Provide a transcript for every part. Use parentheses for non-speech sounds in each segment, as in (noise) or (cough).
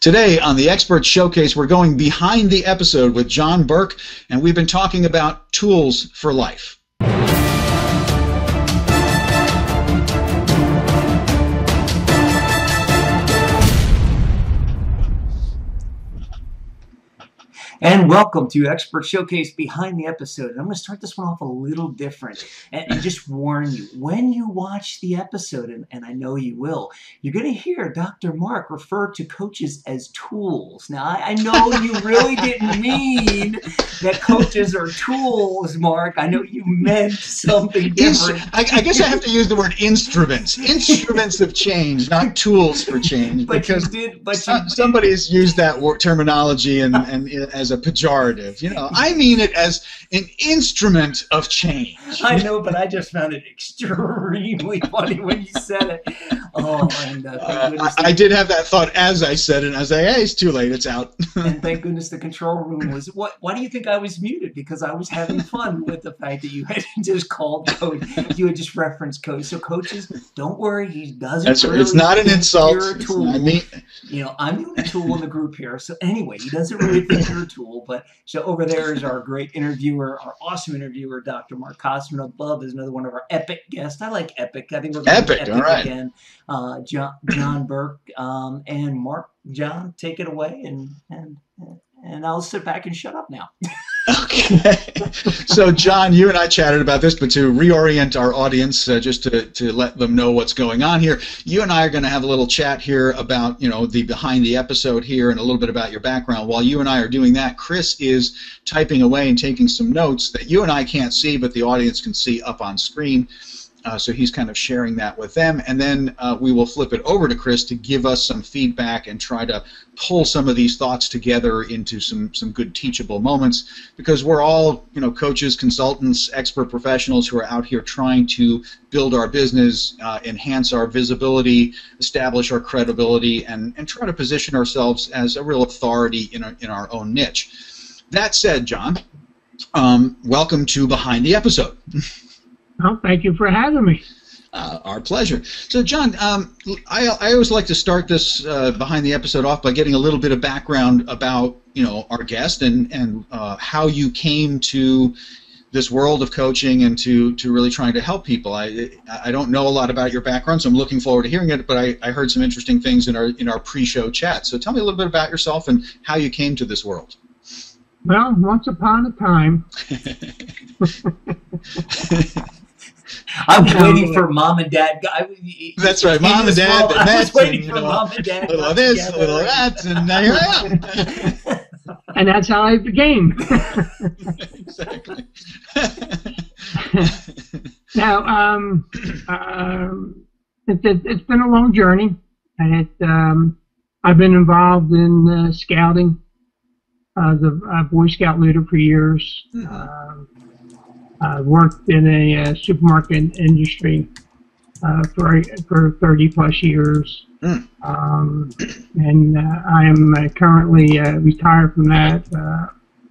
Today on the Expert Showcase, we're going behind the episode with John Burke, and we've been talking about tools for life. And welcome to Expert Showcase Behind the Episode. And I'm going to start this one off a little different and, and just warn you when you watch the episode, and, and, I know you will, you're going to hear Dr. Mark refer to coaches as tools. Now, I, I know you really didn't mean that coaches are tools, Mark. I know you meant something different. I, I, guess I have to use the word instruments. Instruments of change, not tools for change. But because you did. But some, somebody's used that word, terminology and, and as as a pejorative. You know, I mean it as an instrument of change. I know, but I just found it extremely (laughs) funny when you said it. Oh, and uh, uh, I, I, did have that thought as I said it. I was like, "Hey, it's too late. It's out." (laughs) and thank goodness the control room was. What? Why do you think I was muted? Because I was having fun with the fact that you had (laughs) just called coach. You had just referenced coach. So coaches, don't worry. He doesn't. That's really It's not an insult. You're a tool. I mean, you know, I'm the only tool in the group here. So anyway, he doesn't really think you're a tool. But so over there is our great interviewer, our awesome interviewer, Dr. Mark Kosman. Above is another one of our epic guests. I like epic. I think we're going epic. epic all right. again. Uh, John, John Burke um, and Mark. John, take it away, and and and I'll sit back and shut up now. (laughs) okay. So, John, you and I chatted about this, but to reorient our audience, uh, just to, to let them know what's going on here, you and I are going to have a little chat here about, you know, the behind the episode here and a little bit about your background. While you and I are doing that, Chris is typing away and taking some notes that you and I can't see, but the audience can see up on screen. Uh, so he's kind of sharing that with them, and then uh, we will flip it over to Chris to give us some feedback and try to pull some of these thoughts together into some some good teachable moments. Because we're all you know coaches, consultants, expert professionals who are out here trying to build our business, uh, enhance our visibility, establish our credibility, and and try to position ourselves as a real authority in our, in our own niche. That said, John, um, welcome to Behind the Episode. (laughs) Well, thank you for having me. Uh, our pleasure. So, John, um, I, I always like to start this uh, behind the episode off by getting a little bit of background about you know our guest and and uh, how you came to this world of coaching and to to really trying to help people. I I don't know a lot about your background, so I'm looking forward to hearing it. But I, I heard some interesting things in our in our pre-show chat. So tell me a little bit about yourself and how you came to this world. Well, once upon a time. (laughs) (laughs) (laughs) (laughs) I was waiting for mom and dad. I, That's right, mom and dad. World, (laughs) I was waiting and, for know, mom and dad. Little of this, together. little of that, (laughs) and now here I am. and that's how I began. exactly. now, um, uh, it, it, it's been a long journey, and it, um, I've been involved in uh, scouting as a, a Boy Scout leader for years. Mm-hmm. Um, uh, worked in a uh, supermarket industry uh, for for 30 plus years, mm. um, and uh, I am uh, currently uh, retired from that.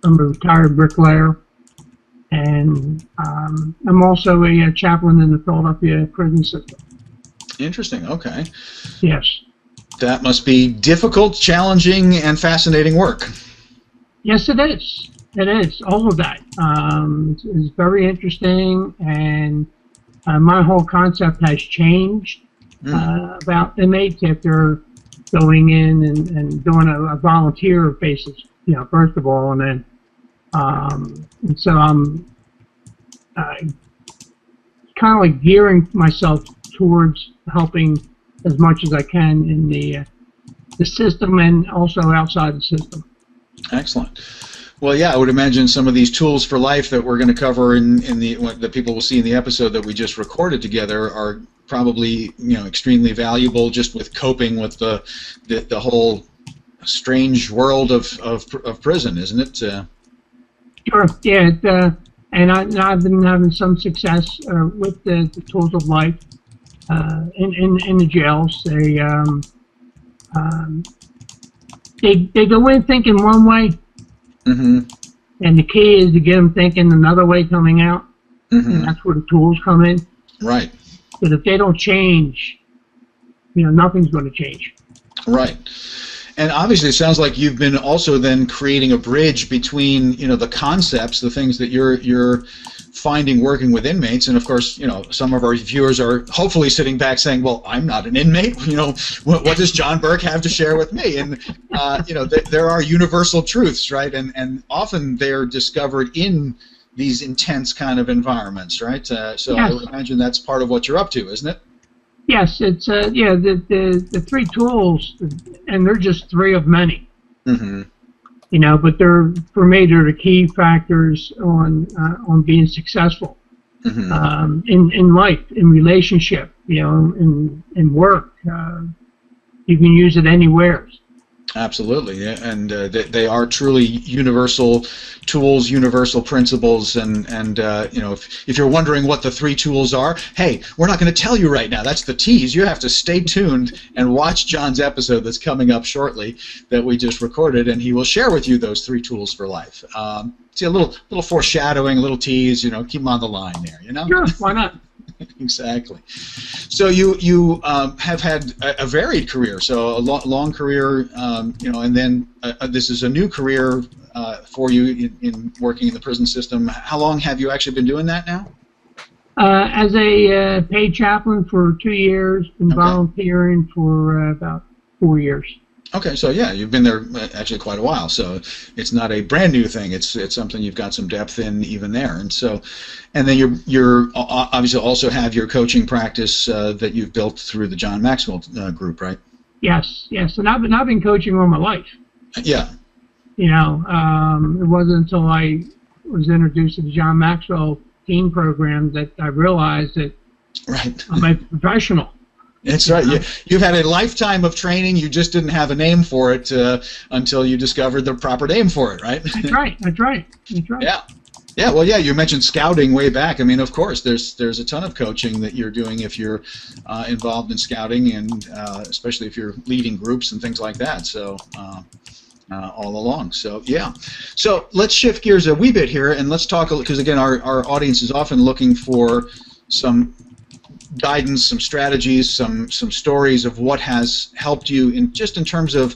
I'm a retired bricklayer, and um, I'm also a, a, chaplain in the Philadelphia prison system. Interesting. Okay. Yes. That must be difficult, challenging, and fascinating work. Yes, it is. It is all of that. Um, it's, very interesting, and uh, my whole concept has changed mm. uh, about inmates after going in and, and doing a, a, volunteer basis. You know, first of all, and then um, and so I'm uh, kind of like gearing myself towards helping as much as I can in the uh, the system and also outside the system. Excellent. Well, yeah, I would imagine some of these tools for life that we're going to cover in, in the that people will see in the episode that we just recorded together are probably you know extremely valuable just with coping with the the, the whole strange world of, of, of prison, isn't it? Uh, sure. Yeah. Uh, and I, have been having some success uh, with the, the, tools of life uh, in, in in the jails. They um, um, they they go in thinking one way Mm-hmm. And the key is to get them thinking another way coming out. Mm-hmm. And that's where the tools come in. Right. But if they don't change, you know, nothing's going to change. Right. And obviously, it sounds like you've been also then creating a bridge between you know the concepts, the things that you're you're finding working with inmates, and of course, you know, some of our viewers are hopefully sitting back saying, "Well, I'm not an inmate. (laughs) You know, what, what does John Burke have to share with me?" And uh, you know, th- there are universal truths, right? And and often they're discovered in these intense kind of environments, right? Uh, so yes. I imagine that's part of what you're up to, isn't it? Yes, it's uh, yeah the, the the three tools, and they're just three of many. Mm-hmm you know, but they're for me they're the key factors on uh, on being successful mm-hmm. um, in in life, in relationship, you know, in in work. Uh, you can use it anywhere. Absolutely, and uh, they, they are truly universal tools, universal principles, and and uh, you know if, if you're wondering what the three tools are, hey, we're not going to tell you right now. That's the tease. You have to stay tuned and watch John's episode that's coming up shortly that we just recorded, and he will share with you those three tools for life. Um, see a little little foreshadowing, a little tease. You know, keep them on the line there. You know. Sure, why not? (laughs) exactly. So you you um, have had a, a, varied career, so a lo- long career, um, you know, and then uh, uh, this is a new career uh, for you in, in, working in the prison system. How long have you actually been doing that now? Uh, as a uh, paid chaplain for two years, and okay. volunteering for uh, about four years. Okay, so yeah, you've been there uh, actually quite a while, so it's not a brand new thing. It's it's something you've got some depth in even there, and so, and then you're you're obviously also have your coaching practice uh, that you've built through the John Maxwell uh, group, right? Yes, yes, and I've been I've been coaching all my life. Yeah. You know, um, it wasn't until I was introduced to the John Maxwell team program that I realized that right. I'm a professional. That's right. You, you've had a lifetime of training. You just didn't have a name for it uh, until you discovered the proper name for it, right? That's right. That's right. That's right. Yeah. Yeah, well, yeah, you mentioned scouting way back. I mean, of course, there's there's a ton of coaching that you're doing if you're uh, involved in scouting, and uh, especially if you're leading groups and things like that. So, uh, uh all along. So, yeah. So let's shift gears a wee bit here, and let's talk because again, our our audience is often looking for some guidance, some strategies, some some stories of what has helped you in just in terms of.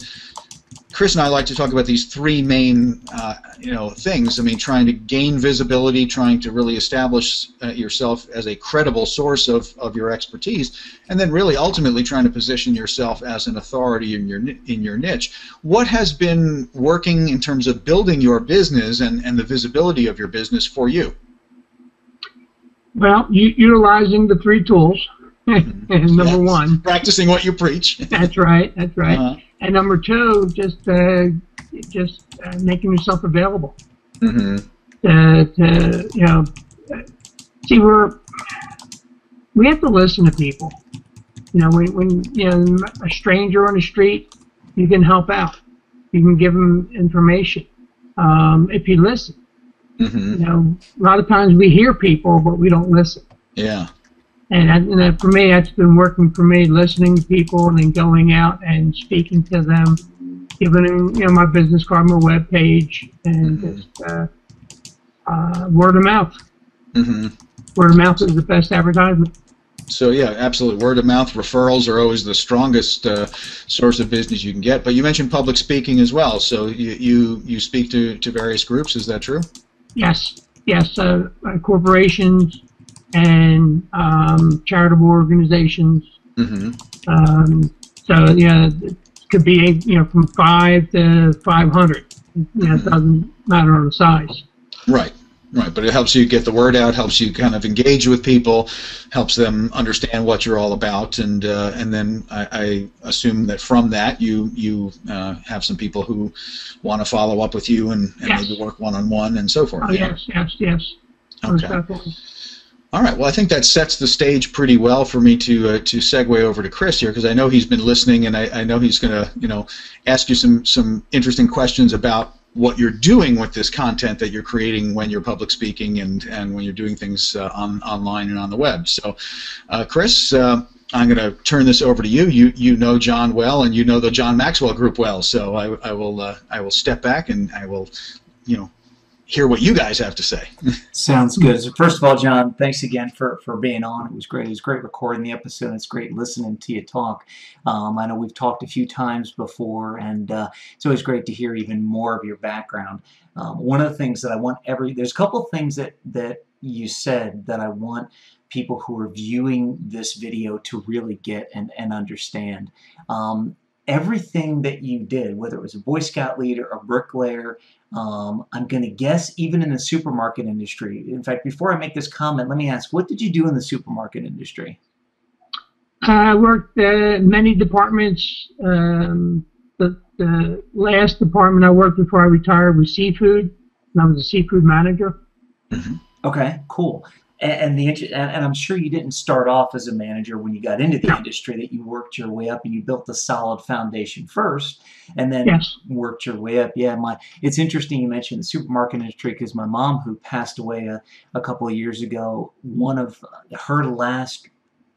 Chris and I like to talk about these three main, uh, you know, things. I mean, trying to gain visibility, trying to really establish uh, yourself as a credible source of, of your expertise, and then really ultimately trying to position yourself as an authority in your in your niche. What has been working in terms of building your business and, and the visibility of your business for you? Well, u- utilizing the three tools. (laughs) number yes. one, practicing what you preach. (laughs) that's right. That's right. Uh-huh. And number two, just uh, just uh, making yourself available. Mm-hmm. Uh, to you know, see, we're we have to listen to people. You know, when when you know a stranger on the street, you can help out. You can give them information um, if you listen. Mm-hmm. You know, a lot of times we hear people, but we don't listen. Yeah. And, and for me, that's been working for me, listening to people and then going out and speaking to them, giving them, you know, my business card, my web page, and mm-hmm. just uh, uh, word of mouth. Mm-hmm. Word of mouth is the best advertisement. So yeah, absolutely. Word of mouth referrals are always the strongest uh, source of business you can get. But you mentioned public speaking as well. So you you, you speak to, to various groups. Is that true? Yes, yes, uh, uh, corporations and um, charitable organizations. Mm-hmm. Um, so yeah, it could be you know from five to five hundred. You know, it doesn't matter on the size. Right. Right, but it helps you get the word out, helps you kind of engage with people, helps them understand what you're all about, and uh, and then I, I, assume that from that you you uh, have some people who want to follow up with you and, and yes. maybe work one on one and so forth. Oh yeah. yes, yes, yes. Okay. All right. Well, I think that sets the stage pretty well for me to uh, to segue over to Chris here because I know he's been listening and I, I know he's going to you know ask you some some interesting questions about what you're doing with this content that you're creating when you're public speaking and, and when you're doing things uh, on online and on the web. So, uh, Chris, uh, I'm going to turn this over to you. You you know John well, and you know the John Maxwell Group well. So I, I will uh, I will step back and I will, you know, hear what you guys have to say. (laughs) Sounds good. So first of all, John, thanks again for, for being on. It was great. It was great recording the episode. It's great listening to you talk. Um, I know we've talked a few times before, and uh, it's always great to hear even more of your background. Um, one of the things that I want every there's a couple of things that that you said that I want people who are viewing this video to really get and, and understand. Um, everything that you did, whether it was a Boy Scout leader, a bricklayer, um, I'm going to guess even in the supermarket industry. In fact, before I make this comment, let me ask, what did you do in the supermarket industry? I worked uh, many departments. Um, the, the last department I worked before I retired was seafood, and I was a seafood manager. Mm-hmm. Okay, cool and the and, and I'm sure you didn't start off as a manager when you got into the industry that you worked your way up and you built a solid foundation first and then yes. worked your way up. Yeah my it's interesting you mentioned the supermarket industry because my mom who passed away a, a couple of years ago one of her last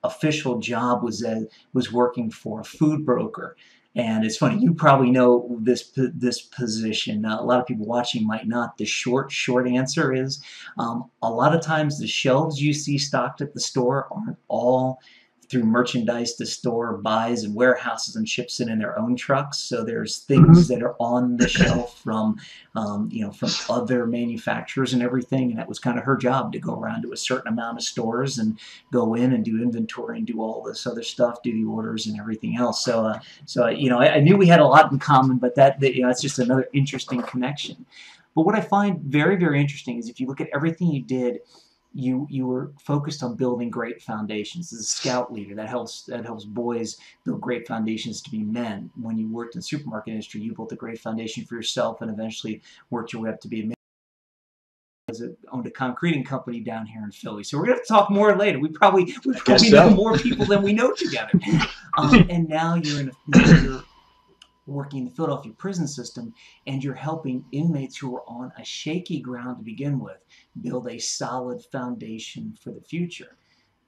official job was a, was working for a food broker and it's funny, you probably know this this position. Uh, a lot of people watching might not. The short, short answer is um, a lot of times the shelves you see stocked at the store aren't all through merchandise the store buys and warehouses and ships it in their own trucks. So there's things mm-hmm. that are on the shelf from, um, you know, from other manufacturers and everything. And that was kind of her job to go around to a certain amount of stores and go in and do inventory and do all this other stuff, do the orders and everything else. So, uh, so you know, I, I, knew we had a lot in common, but that, that you know, it's just another interesting connection. But what I find very, very interesting is if you look at everything you did you you were focused on building great foundations as a scout leader that helps that helps boys build great foundations to be men when you worked in the supermarket industry you built a great foundation for yourself and eventually worked your way up to be a man owned a concreting company down here in Philly. So we're gonna to talk more later. We probably we probably so. know more people than we know together. (laughs) Um, and now you're in a you're working in the Philadelphia prison system, and you're helping inmates who are on a shaky ground to begin with build a solid foundation for the future.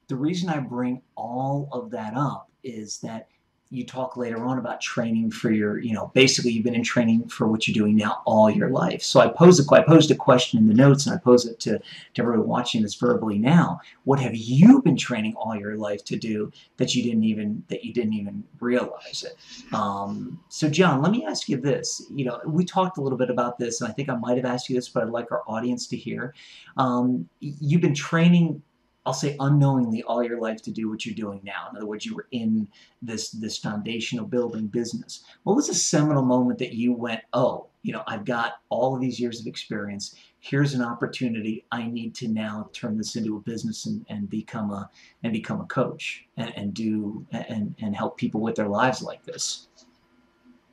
The reason I bring all of that up is that you talk later on about training for your, you know, basically you've been in training for what you're doing now all your life. So I posed a, I posed a question in the notes and I pose it to, to everyone watching this verbally now. What have you been training all your life to do that you didn't even, that you didn't even realize it? Um, so John, let me ask you this. You know, we talked a little bit about this and I think I might have asked you this, but I'd like our audience to hear. Um, you've been training I'll say unknowingly all your life to do what you're doing now. In other words, you were in this this foundational building business. What was a seminal moment that you went, oh, you know, I've got all of these years of experience. Here's an opportunity. I need to now turn this into a business and, and become a and become a coach and, and do and, and help people with their lives like this.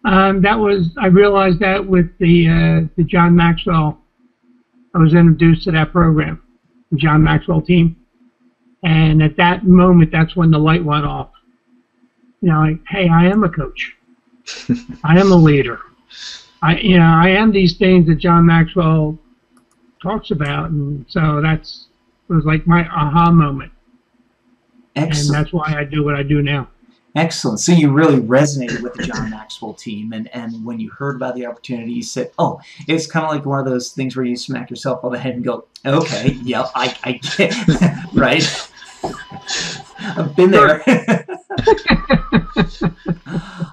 Um, that was I realized that with the uh, the John Maxwell. I was introduced to that program, the John Maxwell team and at that moment, that's when the light went off. You know, like, hey, I am a coach. (laughs) I am a leader. I, you know, I am these things that John Maxwell talks about, and so that's it was like my aha moment. Excellent. And that's why I do what I do now. Excellent. So you really resonated with the John Maxwell team, and, and when you heard about the opportunity, you said, "Oh, it's kind of like one of those things where you smack yourself on the head and go, okay, yep, I, I get, (laughs) right." I've been there. (laughs)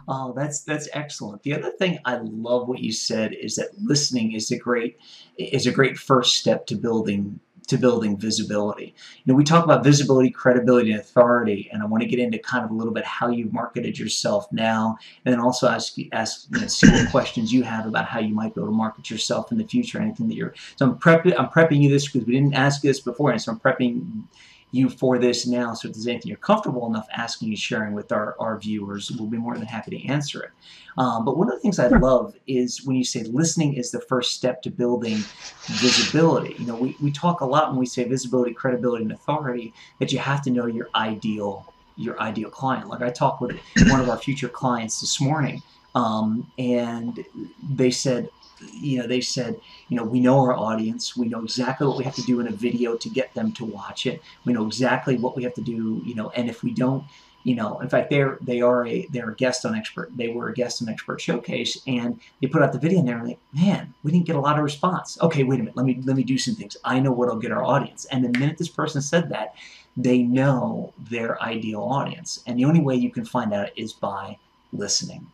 oh, that's that's excellent. The other thing I love what you said is that listening is a great is a great first step to building to building visibility. You know, we talk about visibility, credibility, and authority, and I want to get into kind of a little bit how you've marketed yourself now, and then also ask ask you know, see what questions you have about how you might be able to market yourself in the future. Anything that you're so I'm prepping I'm prepping you this because we didn't ask you this before, and so I'm prepping you for this now. So if there's anything you're comfortable enough asking and sharing with our, our viewers, we'll be more than happy to answer it. Um, but one of the things I love is when you say listening is the first step to building visibility. You know, we, we talk a lot when we say visibility, credibility, and authority that you have to know your ideal your ideal client. Like I talked with one of our future clients this morning, um, and they said, you know, they said, you know, we know our audience. We know exactly what we have to do in a video to get them to watch it. We know exactly what we have to do, you know, and if we don't, you know, in fact, they're they are a they're a guest on expert. They were a guest on Expert Showcase, and they put out the video, and they're like, "Man, we didn't get a lot of response." Okay, wait a minute. Let me let me do some things. I know what'll get our audience. And the minute this person said that, they know their ideal audience, and the only way you can find out is by listening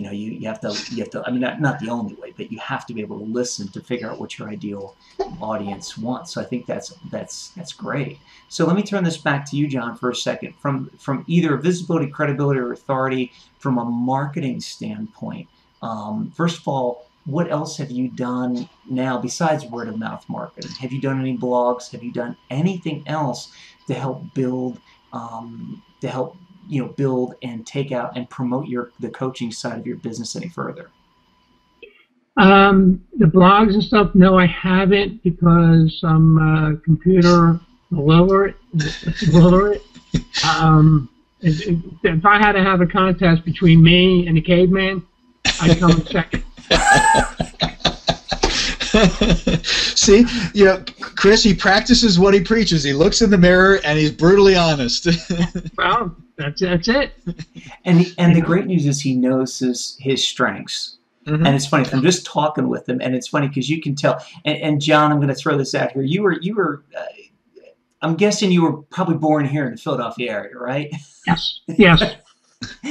you know you, you have to you have to i mean not, not the only way but you have to be able to listen to figure out what your ideal audience wants. So i think that's that's that's great. So let me turn this back to you john for a second. From from either visibility credibility or authority from a marketing standpoint um, first of all what else have you done now besides word of mouth marketing? Have you done any blogs? Have you done anything else to help build um, to help you know build and take out and promote your the coaching side of your business any further? Um, the blogs and stuff, no, I haven't because I'm uh, computer illiterate. illiterate. Um, if, if I had to have a contest between me and the caveman, I'd come in second. (laughs) See, you know, Chris, he practices what he preaches. He looks in the mirror and he's brutally honest. (laughs) well, that's that's it. And the, and the great news is he knows his his strengths. Mm-hmm. And it's funny. I'm just talking with him, and it's funny because you can tell. And, and, John, I'm going to throw this out here. You were you were. Uh, I'm guessing you were probably born here in the Philadelphia area, right? Yes. Yes. (laughs)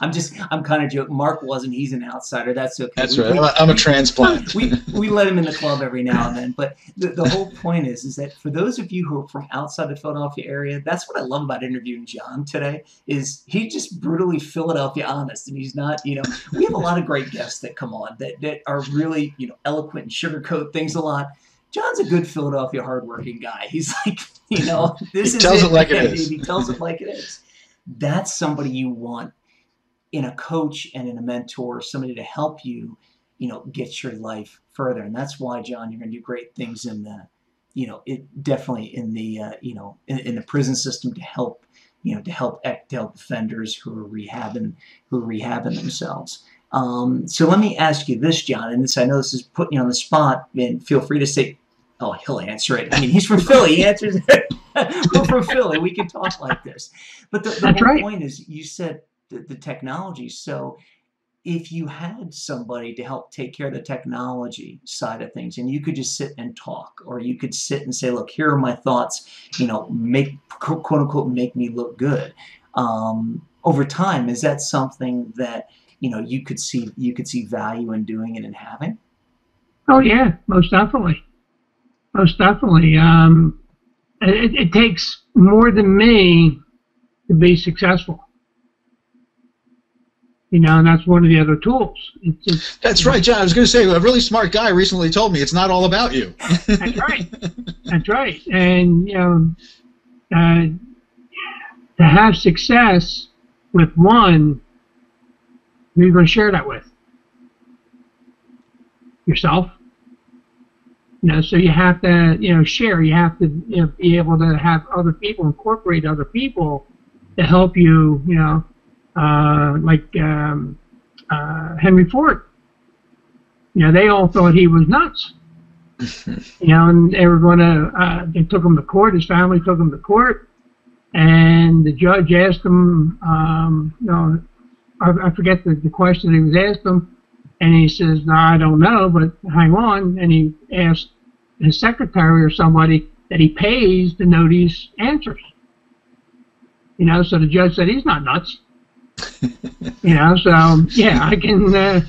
I'm just, I'm kind of joking. Mark wasn't. He's an outsider. That's okay. That's we, right. We, I'm a transplant. (laughs) we, we let him in the club every now and then. But the, the whole point is, is that for those of you who are from outside the Philadelphia area, that's what I love about interviewing John today. Is he just brutally Philadelphia honest, and he's not. You know, we have a lot of great guests that come on that that are really, you know, eloquent and sugarcoat things a lot. John's a good Philadelphia hardworking guy. He's like, you know, this he is tells it, it like it is. He tells it like it is that's somebody you want in a coach and in a mentor, somebody to help you, you know, get your life further. And that's why, John, you're going to do great things in the, you know, it definitely in the, uh, you know, in, in, the prison system to help, you know, to help to help offenders who are rehabbing, who are rehabbing themselves. Um, so let me ask you this, John, and this I know this is putting you on the spot, and feel free to say, oh, he'll answer it. I mean, he's from Philly. He answers it. (laughs) We're from Philly. We can talk like this. But the, the whole right. point is, you said the, the technology. So if you had somebody to help take care of the technology side of things and you could just sit and talk or you could sit and say look here are my thoughts you know make quote unquote make me look good um, over time is that something that you know you could see you could see value in doing it and having oh yeah most definitely most definitely um, it, it takes more than me to be successful. You know, and that's one of the other tools. It's, it's, that's right, John. I was going to say, a really smart guy recently told me it's not all about you. that's right. That's right. And, you know, uh, to have success with one, who are you going to share that with? Yourself? You know, so you have to, you know, share. You have to you know, be able to have other people incorporate other people to help you. You know, uh, like um, uh, Henry Ford. You know, they all thought he was nuts. (laughs) you know, and they were going to. Uh, they took him to court. His family took him to court, and the judge asked him. Um, you know, I, I forget the, the question he was asked him and he says, no, I don't know, but hang on. And he asked his secretary or somebody that he pays to know these answers. You know, so the judge said he's not nuts. (laughs) you know, so yeah, I can. Uh,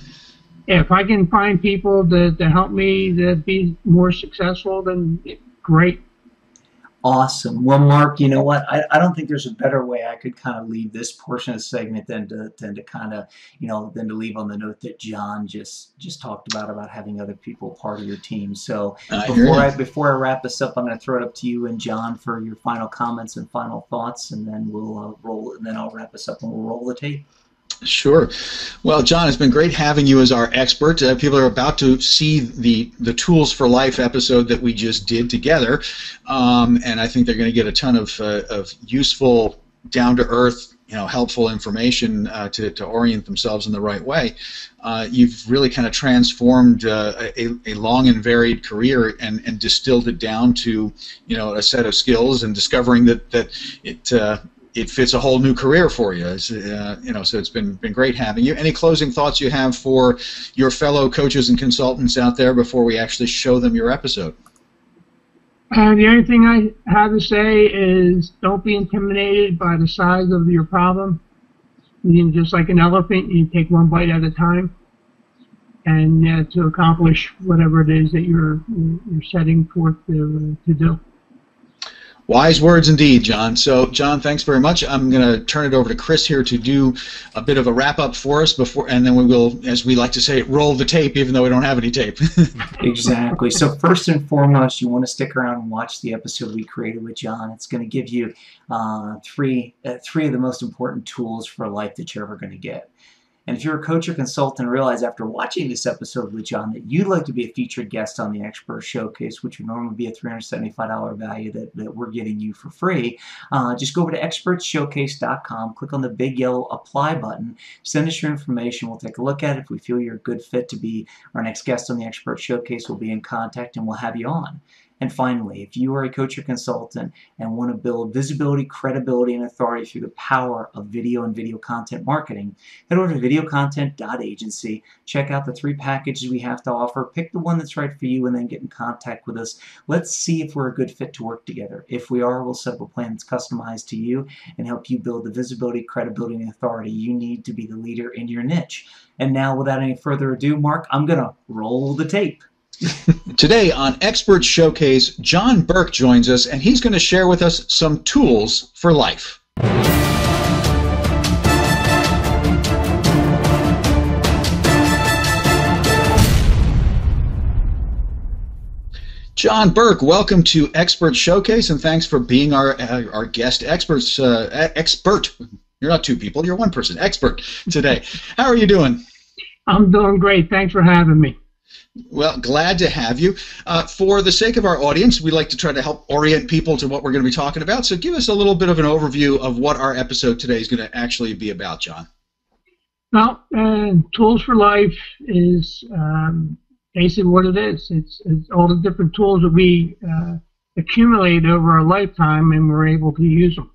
if I can find people to, to help me to be more successful, then great. Awesome. Well, Mark, you know what? I, I don't think there's a better way I could kind of leave this portion of the segment than to than to kind of you know than to leave on the note that John just just talked about about having other people part of your team. So I before I before I wrap this up, I'm going to throw it up to you and John for your final comments and final thoughts, and then we'll uh, roll. And then I'll wrap us up and we'll roll the tape. Sure. Well, John, it's been great having you as our expert. Uh, people are about to see the the Tools for Life episode that we just did together, um, and I think they're going to get a ton of uh, of useful, down to earth, you know, helpful information uh, to to orient themselves in the right way. Uh, you've really kind of transformed uh, a, a long and varied career and, and distilled it down to you know a set of skills and discovering that that it uh, it fits a whole new career for you. Uh, you know, so it's been been great having you. Any closing thoughts you have for your fellow coaches and consultants out there before we actually show them your episode? Uh, the only thing I have to say is don't be intimidated by the size of your problem. You know, just like an elephant, you take one bite at a time, and uh, to accomplish whatever it is that you're you're setting forth to, to do. Wise words indeed, John. So, John, thanks very much. I'm going to turn it over to Chris here to do a bit of a wrap up for us before, and then we will, as we like to say, roll the tape, even though we don't have any tape. (laughs) exactly. So, first and foremost, you want to stick around and watch the episode we created with John. It's going to give you uh, three uh, three of the most important tools for life that you're ever going to get. And if you're a coach or consultant realize after watching this episode with John that you'd like to be a featured guest on the Expert Showcase, which would normally be a $375 value that, that we're getting you for free, uh, just go over to expertshowcase.com, click on the big yellow apply button, send us your information. We'll take a look at it. If we feel you're a good fit to be our next guest on the Expert Showcase, we'll be in contact and we'll have you on. And finally, if you are a coach or consultant and want to build visibility, credibility, and authority through the power of video and video content marketing, head over to videocontent.agency, check out the three packages we have to offer, pick the one that's right for you, and then get in contact with us. Let's see if we're a good fit to work together. If we are, we'll set up a plan that's customized to you and help you build the visibility, credibility, and authority you need to be the leader in your niche. And now, without any further ado, Mark, I'm going to roll the tape. Today on Expert Showcase, John Burke joins us and he's going to share with us some tools for life. John Burke, welcome to Expert Showcase, and thanks for being our uh, our guest experts uh, expert. You're not two people; you're one person. Expert today. How are you doing? I'm doing great. Thanks for having me. Well, glad to have you. Uh, for the sake of our audience, we like to try to help orient people to what we're going to be talking about. So, give us a little bit of an overview of what our episode today is going to actually be about, John. Well, uh, Tools for Life is um, basically what it is. It's, it's, all the different tools that we uh, accumulate over our lifetime, and we're able to use them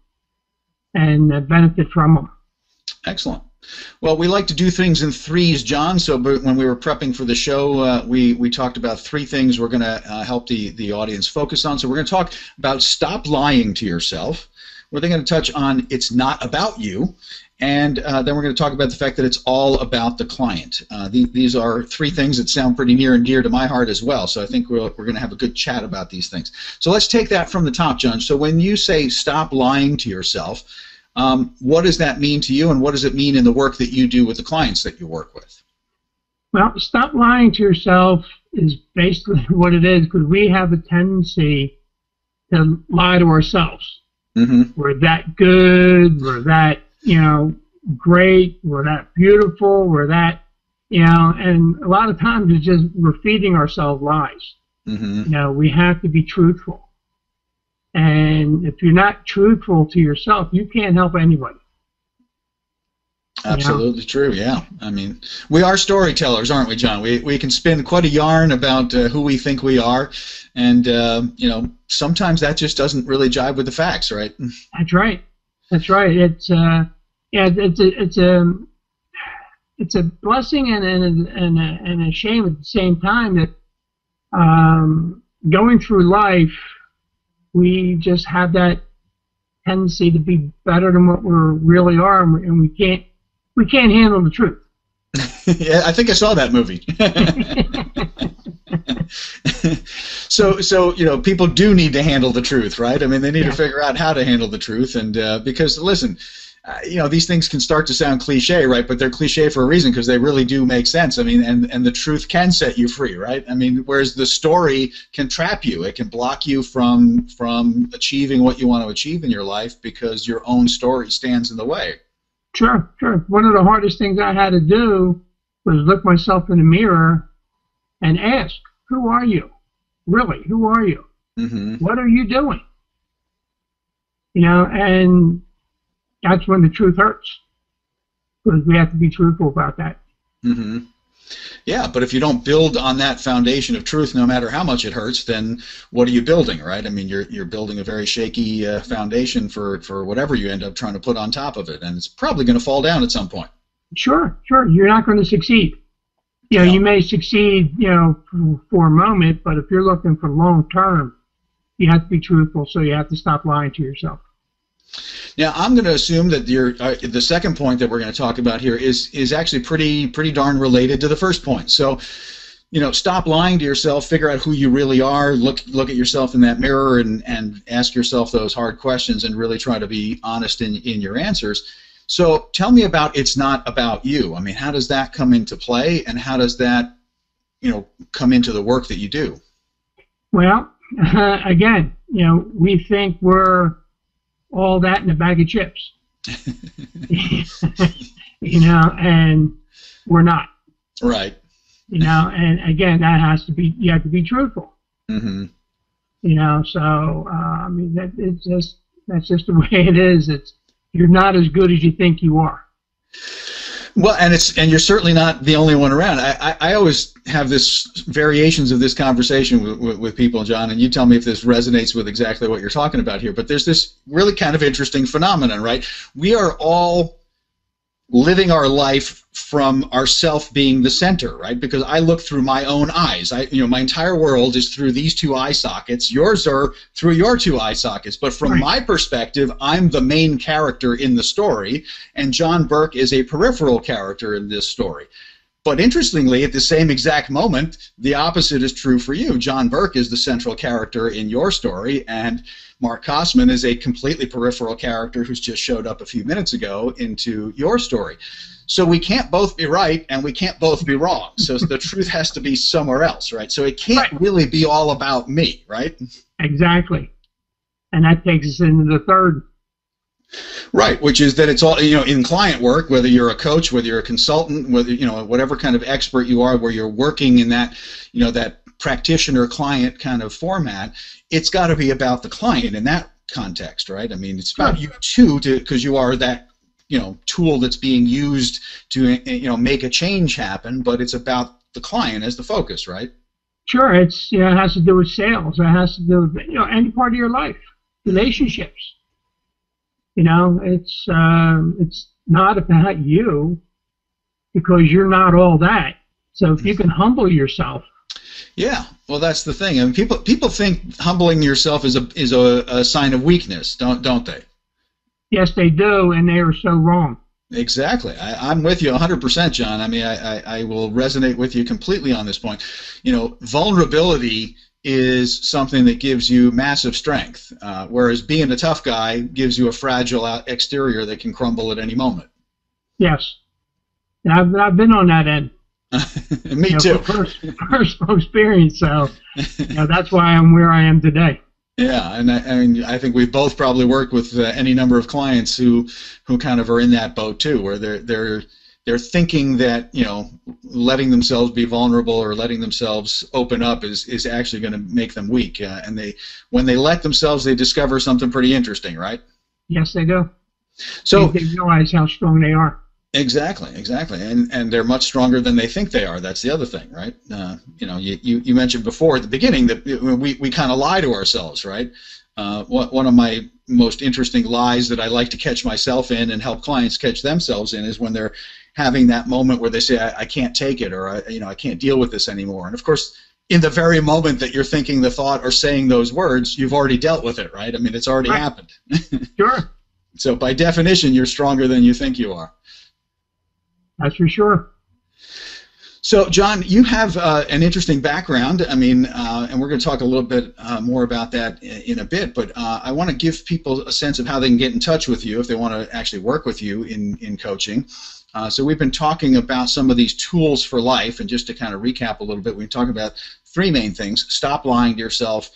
and uh, benefit from them. Excellent. Well, we like to do things in threes, John. So when we were prepping for the show, uh, we, we talked about three things we're going to uh, help the, the audience focus on. So we're going to talk about stop lying to yourself. We're then going to touch on it's not about you. And uh, then we're going to talk about the fact that it's all about the client. Uh, the, these are three things that sound pretty near and dear to my heart as well. So I think we're, we're going to have a good chat about these things. So let's take that from the top, John. So when you say stop lying to yourself, um, what does that mean to you, and what does it mean in the work that you do with the clients that you work with? Well, stop lying to yourself is basically (laughs) what it is because we have a tendency to lie to ourselves. Mm-hmm. We're that good, we're that, you know, great, we're that beautiful, we're that, you know, and a lot of times it's just we're feeding ourselves lies. Mm-hmm. You know, we have to be truthful. And if you're not truthful to yourself, you can't help anybody. Absolutely true. Yeah, I mean, we are storytellers, aren't we, John? We we can spin quite a yarn about uh, who we think we are, and uh, you know, sometimes that just doesn't really jive with the facts, right? That's right. That's right. It's uh, yeah, it's a it's a it's a blessing and and and a, and a shame at the same time that um, going through life we just have that tendency to be better than what we really are, and we can't we can't handle the truth. (laughs) yeah, I think I saw that movie. (laughs) so, so you know, people do need to handle the truth, right? I mean, they need yeah. to figure out how to handle the truth, and uh, because listen, uh, you know these things can start to sound cliche right but they're cliche for a reason because they really do make sense. I mean and and the truth can set you free right? I mean whereas the story can trap you it can block you from from achieving what you want to achieve in your life because your own story stands in the way. Sure sure. One of the hardest things i had to do was look myself in the mirror and ask who are you? Really who are you? Mm-hmm. what are you doing? You know and that's when the truth hurts because we have to be truthful about that. Mm-hmm. Yeah, but if you don't build on that foundation of truth, no matter how much it hurts, then what are you building, right? I mean, you're you're building a very shaky uh, foundation for for whatever you end up trying to put on top of it, and it's probably going to fall down at some point. Sure, sure. You're not going to succeed. You know, Yeah. you may succeed, you know, for, for a moment, but if you're looking for long term, you have to be truthful. So you have to stop lying to yourself. Now, I'm going to assume that your uh, the second point that we're going to talk about here is is actually pretty pretty darn related to the first point. So, you know, stop lying to yourself, figure out who you really are, look look at yourself in that mirror, and and ask yourself those hard questions, and really try to be honest in in your answers. So, tell me about it's not about you. I mean, how does that come into play, and how does that, you know, come into the work that you do? Well, (laughs) again, you know, we think we're all that in a bag of chips. (laughs) you know, and we're not. Right. You know, and again, that has to be you have to be truthful. hmm You know, so uh, I mean, that it's just that's just the (laughs) way it is. It's you're not as good as you think you are. Well, and it's and you're certainly not the only one around. I, I, I always have this variations of this conversation with, with, with people, John, and you tell me if this resonates with exactly what you're talking about here. But there's this really kind of interesting phenomenon, right? We are all living our life from ourself being the center, right? Because I look through my own eyes. I, you know, my entire world is through these two eye sockets. Yours are through your two eye sockets. But from Right. my perspective, I'm the main character in the story, and John Burke is a peripheral character in this story. But interestingly, at the same exact moment, the opposite is true for you. John Burke is the central character in your story, and Mark Kosman is a completely peripheral character who's just showed up a few minutes ago into your story. So we can't both be right and we can't both be wrong. (laughs) So the truth has to be somewhere else, right? So it can't Right. really be all about me, right? Exactly. And that takes us into the third. Right, which is that it's all you know in client work, whether you're a coach, whether you're a consultant, whether you know whatever kind of expert you are, where you're working in that you know that practitioner client kind of format, it's got to be about the client in that context, right? I mean, it's about you too, to because you are that you know tool that's being used to you know make a change happen, but it's about the client as the focus, right? Sure, it's you know, it has to do with sales. It has to do with you know any part of your life, relationships. You know, it's um, it's not about you because you're not all that. So if you can humble yourself, Yeah, well, that's the thing. I mean, people people think humbling yourself is a is a, a sign of weakness, don't don't they? yes, they do, and they are so wrong. Exactly. I, I'm with you 100%, John. I mean, I, I, I will resonate with you completely on this point. You know, vulnerability is something that gives you massive strength, uh, whereas being a tough guy gives you a fragile exterior that can crumble at any moment. Yes, I've I've been on that end. (laughs) Me you know, too. First, (laughs) personal experience. So you know, that's why I'm where I am today. Yeah, and I, and I think we've both probably worked with uh, any number of clients who who kind of are in that boat too, where they're they're they're thinking that you know letting themselves be vulnerable or letting themselves open up is is actually going to make them weak, uh, and they when they let themselves, they discover something pretty interesting, right? Yes, they do. So they realize how strong they are. Exactly, exactly, and and they're much stronger than they think they are. That's the other thing, right? Uh, you know, you, you, you mentioned before at the beginning that we, we kind of lie to ourselves, right? Uh, one of my most interesting lies that I like to catch myself in and help clients catch themselves in is when they're having that moment where they say, I, I can't take it, or I, you know, I can't deal with this anymore. And of course, in the very moment that you're thinking the thought or saying those words, you've already dealt with it, right? I mean, it's already Right. happened. (laughs) Sure, So by definition, you're stronger than you think you are. that's for sure. So, John, you have uh, an interesting background. I mean, uh, and we're going to talk a little bit uh, more about that i- in a bit. But uh, I want to give people a sense of how they can get in touch with you if they want to actually work with you in in coaching. Uh, so we've been talking about some of these tools for life, and just to kind of recap a little bit, we've talked about three main things: stop lying to yourself.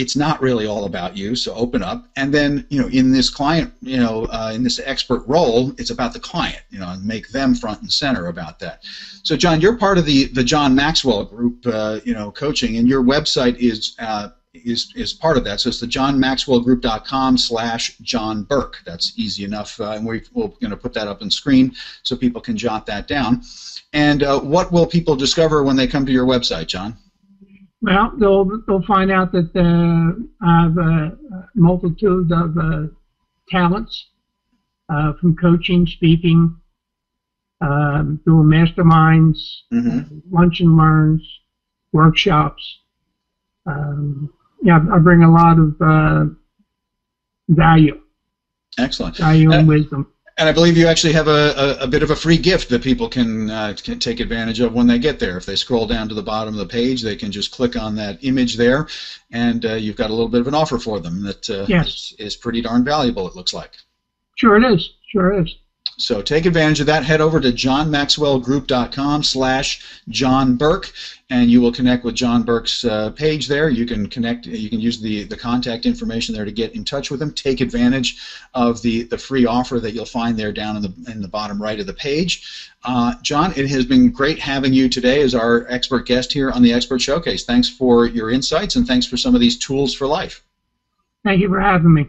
It's not really all about you, so open up. And then, you know, in this client, you know, uh, in this expert role, it's about the client, you know, and make them front and center about that. So, John, you're part of the the John Maxwell Group, uh, you know, coaching, and your website is uh, is is part of that. So it's the johnmaxwellgroup.com slash John Burke. That's easy enough, uh, and we, we're going to put that up on screen so people can jot that down. And uh, what will people discover when they come to your website, John? Well, they'll they'll find out that uh, I have a multitude of uh, talents uh, from coaching, speaking, um, doing masterminds, Mm-hmm. lunch and learns, workshops. Um, yeah, I bring a lot of uh, value, Excellent. value and Uh, wisdom. And I believe you actually have a, a, a bit of a free gift that people can, uh, can take advantage of when they get there. If they scroll down to the bottom of the page, they can just click on that image there, and uh, you've got a little bit of an offer for them that uh, Yes. is, is pretty darn valuable, it looks like. Sure it is. Sure it is. So take advantage of that. Head over to johnmaxwellgroup.com slash John Burke, and you will connect with John Burke's uh, page there. You can connect. You can use the, the contact information there to get in touch with him. Take advantage of the, the free offer that you'll find there down in the in the bottom right of the page. Uh, John, it has been great having you today as our expert guest here on the Expert Showcase. Thanks for your insights and thanks for some of these tools for life. Thank you for having me.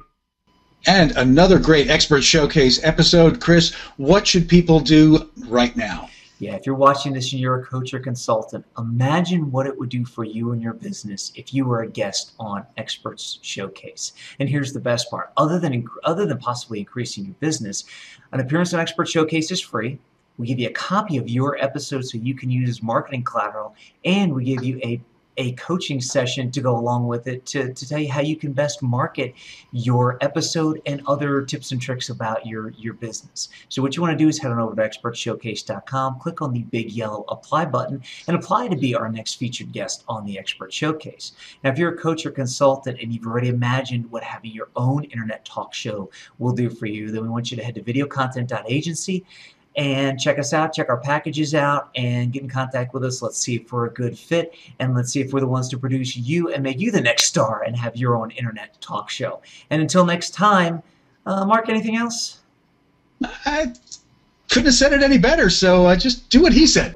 And another great Expert Showcase episode. Chris, what should people do right now? Yeah, if you're watching this and you're a coach or consultant, imagine what it would do for you and your business if you were a guest on Experts Showcase. And here's the best part: other than other than possibly increasing your business, an appearance on Expert Showcase is free. We give you a copy of your episode so you can use as marketing collateral, and we give you a a coaching session to go along with it to, to tell you how you can best market your episode and other tips and tricks about your, your business. So what you want to do is head on over to expertshowcase.com, click on the big yellow apply button, and apply to be our next featured guest on the Expert Showcase. Now, if you're a coach or consultant and you've already imagined what having your own internet talk show will do for you, then we want you to head to videocontent.agency and check us out, check our packages out, and get in contact with us. Let's see if we're a good fit, and let's see if we're the ones to produce you and make you the next star and have your own internet talk show. And until next time, uh, Mark, anything else? I couldn't have said it any better, so uh, just do what he said.